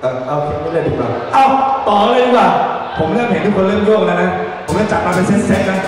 เออเอาเล่นี้เลยดีกว่า เอาต่อเลยดีกว่า ผมเริ่มเห็นทุกคนเริ่มโยกแล้วนะ ผมเริ่มจับมาเป็นเซตๆนะ